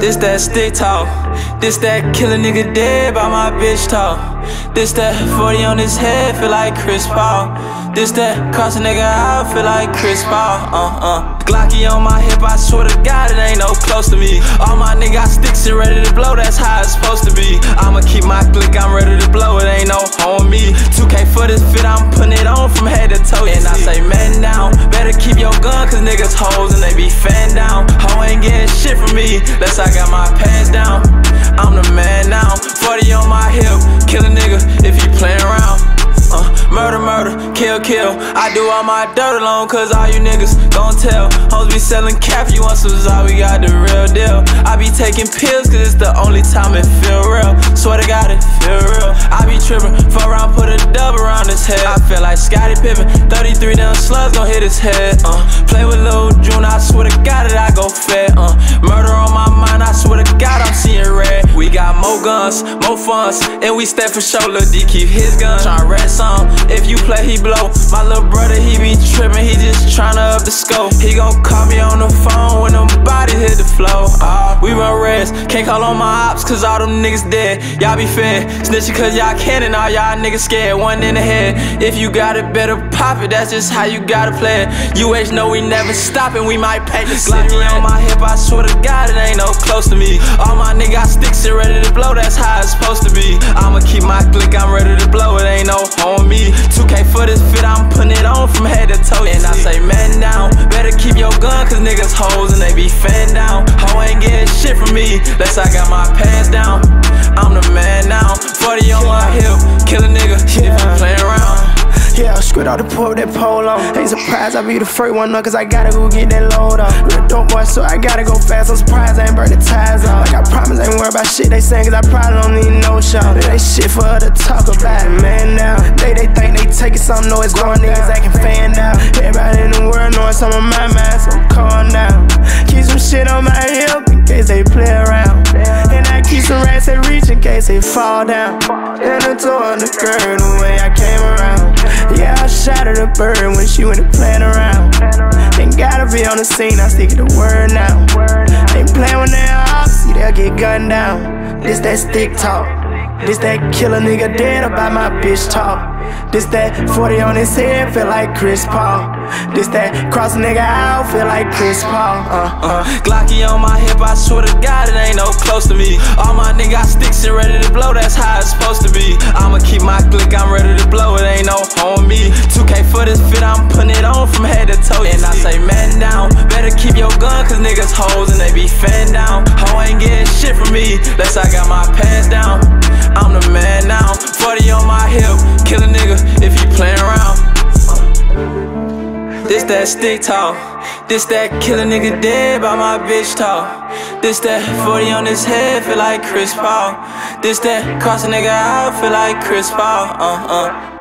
This that stick talk. This that kill a nigga dead by my bitch talk. This that 40 on his head, feel like Chris Paul. This that cross a nigga out, feel like Chris Paul. Uh uh. Glocky on my hip, I swear to God, it ain't no close to me. All my niggas sticks and ready to blow, that's how it's supposed to be. Man down, better keep your gun, cause niggas hoes and they be fan down. Ho ain't getting shit from me, unless I got my pants down. I'm the man now, 40 on my hip, kill a nigga if he playin' around. Uh, murder, murder, kill, kill. I do all my dirt alone, cause all you niggas gon' tell. Hoes be selling cap, you want some Zah, we got the real deal. I be taking pills, cause it's the only time it feel real. Swear to God, it feel real. I be trippin', head. I feel like Scottie Pippen, 33 down slugs gon' hit his head. Uh, play with Lil June, I swear to God that I go fed. Uh, murder on my mind, I swear to God I'm seeing red. We got more guns, more funds, and we step for show. Lil D keep his gun, tryna rest some. If you play, he blow. My little brother, he be trippin', he just tryna up the scope. He gon' call me on the phone when them bodies hit the floor. Can't call on my ops, cause all them niggas dead. Y'all be fair, snitchin' cause y'all can, and all y'all niggas scared. One in the head. If you got it, better pop it, that's just how you gotta play it. UH know we never stoppin', we might pay the Glocky on my hip, I swear to God, it ain't no close to me. All my niggas sticks and ready to blow, that's how it's supposed to be. I'ma keep my click, I'm ready to blow, it ain't no on me. 2K for this fit, I'm putting it on from head to toe. And I say, man down, better keep your gun, cause niggas hoes me, unless I got my pants down. I'm the man now, 40 on my hip, kill a nigga if you playin' around. Yeah, I squid out the with that pole on. Ain't surprised I be the first one up, cause I gotta go get that load up. Real dope boy, so I gotta go fast. I'm surprised I ain't burn the ties off. Like I promise, I ain't worried about shit they saying, cause I probably don't need no show. It ain't shit for her to talk about, man. Case they fall down. And I told the girl the way I came around. Yeah, I shot a bird when she went to playing around. Ain't gotta be on the scene, I stick to the word now. Ain't playing when they off, see they'll get gunned down. This that stick talk. This that killer nigga dead about my bitch talk. This that 40 on his head, feel like Chris Paul. This that cross a nigga out, feel like Chris Paul. Uh, uh. Glocky on my hip, I swear to God, it ain't no close to me. All my niggas sticks and ready to blow, that's how it's supposed to be. I'ma keep my click, I'm ready to blow, it ain't no on me. 2K for this fit, I'm putting it on from head to toe. And I say, man down, better keep your gun, cause niggas hoes and they be fan down. Ho ain't getting shit from me, unless I got my pants down. This that stick talk. This that kill a nigga dead by my bitch talk. This that 40 on his head, feel like Chris Paul. This that cross a nigga out, feel like Chris Paul. Uh uh.